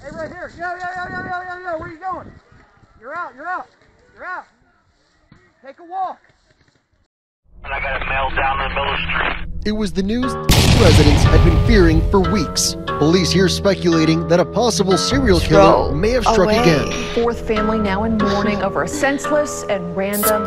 Hey, right here. Yo, yo, yo, yo, yo, yo, yo. Where are you going? You're out. You're out. You're out. Take a walk. And I got a mail down in the middle of the street. It was the news residents had been fearing for weeks. Police here speculating that a possible serial killer Throw may have struck away. again. Fourth family now in mourning over a senseless and random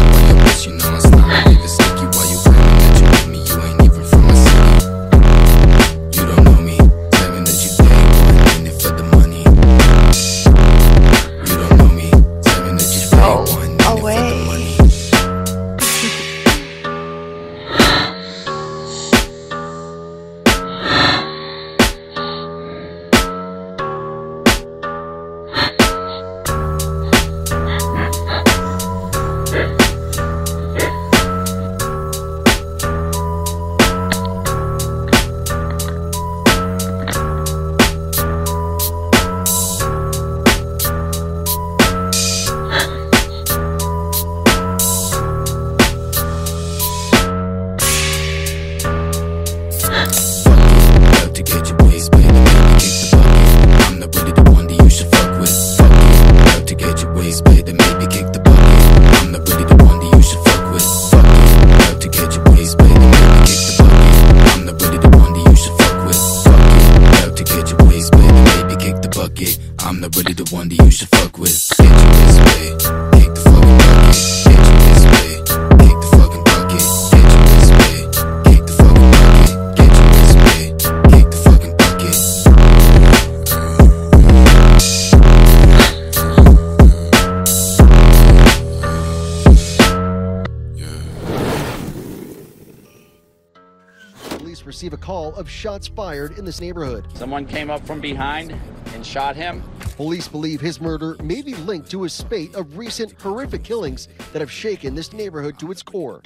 you know it's not sticky. Why maybe kick the bucket. I'm not really the one that you should fuck with. Get your waist, baby, kick the fucking bucket. Get your waist, baby, kick the fucking bucket. Get your waist, baby, kick the fucking bucket. Get your waist, baby, kick the fucking bucket. Police receive a call of shots fired in this neighborhood. Someone came up from behind and shot him. Police believe his murder may be linked to a spate of recent horrific killings that have shaken this neighborhood to its core.